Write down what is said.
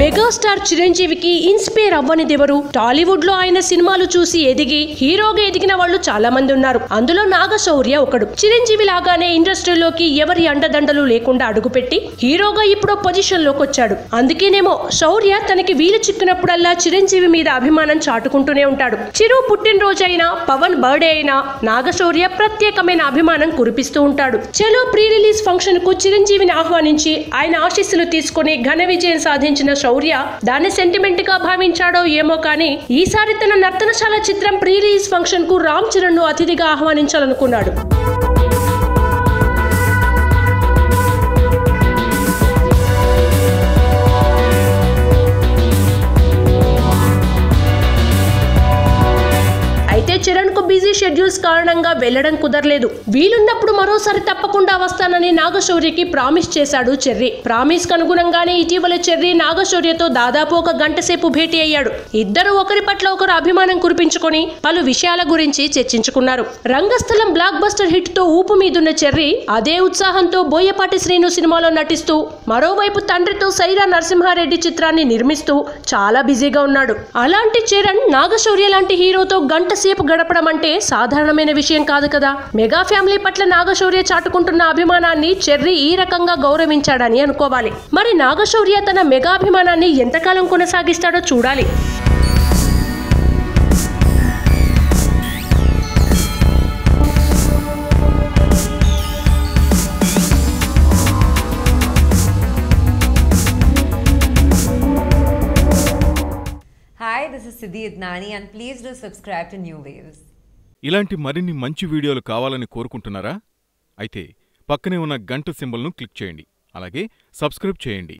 Megastar చిరంజీవికి inspire అవ్వనిదెవరు? టాలీవుడ్లో ఆయన సినిమాలు చూసి ఎదిగి హీరోగా ఎదిగిన వాళ్ళు చాలా మంది ఉన్నారు. అందులో నాగశౌర్య ఒకడు. చిరంజీవి లాగానే ఇండస్ట్రీలోకి ఎవరి అండదండలు లేకుండా అడుగుపెట్టి హీరోగా ఇప్పుడు పొజిషన్లోకి వచ్చాడు అందుకేనేమో శౌర్య తనకి వీలు చిక్కినప్పుడల్లా చిరంజీవి మీద అభిమానం చాటుకుంటూనే ఉంటాడు. చిరు పుట్టినరోజైనా పవన్ బర్త్డే అయినా నాగశౌర్య ప్రత్యేకమైన అభిమానం కురిపిస్తూ ఉంటాడు. చలో ప్రీ రిలీజ్ ఫంక్షన్కు చిరంజీవిని ఆహ్వానించి ఆయన ఆశీస్సులు తీసుకుని ఘన విజయం సాధించిన శౌర్య దాన్ని సెంటిమెంట్గా భావించాడో ఏమో కానీ ఈసారి తన నర్తనశాల చిత్రం ప్రీ రిలీజ్ ఫంక్షన్కు రామ్ చరణ్ను అతిథిగా ఆహ్వానించాలనుకున్నాడు. బిజీ షెడ్యూల్స్ కారణంగా వెళ్ళడం కుదరలేదు. వీలున్నప్పుడు మరోసారి తప్పకుండా వస్తానని నాగశౌర్యకి ప్రామిస్ చేశాడు చెర్రీ. ప్రామిస్కు అనుగుణంగానే ఇటీవల చెర్రీ నాగశౌర్యతో దాదాపు ఒక గంట సేపు భేటీ అయ్యాడు. ఇద్దరు ఒకరి పట్ల ఒకరు అభిమానం కురిపించుకొని పలు విషయాల గురించి చర్చించుకున్నారు. రంగస్థలం బ్లాక్ బస్టర్ హిట్తో ఊపు మీదున్న చెర్రీ అదే ఉత్సాహంతో బోయపాటి శ్రీను సినిమాలో నటిస్తూ మరోవైపు తండ్రితో సైరా నరసింహారెడ్డి చిత్రాన్ని నిర్మిస్తూ చాలా బిజీగా ఉన్నాడు. అలాంటి చరణ్ నాగశౌర్య లాంటి హీరోతో గంట సేపు గడపడం అంటే సాధారణమైన విషయం కాదు కదా. మెగా ఫ్యామిలీ పట్ల నాగశౌర్య చాటుకుంటున్న అభిమానాన్ని చెర్రీ ఈ రకంగా గౌరవించాడని అనుకోవాలి. మరి నాగశౌర్య తన మెగా అభిమానాన్ని ఎంతకాలం కొనసాగిస్తాడో చూడాలి. Hi, this is Siddhi Idnani, and please do subscribe to New Waves. ఇలాంటి మరిన్ని మంచి వీడియోలు కావాలని కోరుకుంటున్నారా? అయితే పక్కనే ఉన్న గంట సింబల్ను క్లిక్ చేయండి. అలాగే సబ్స్క్రైబ్ చేయండి.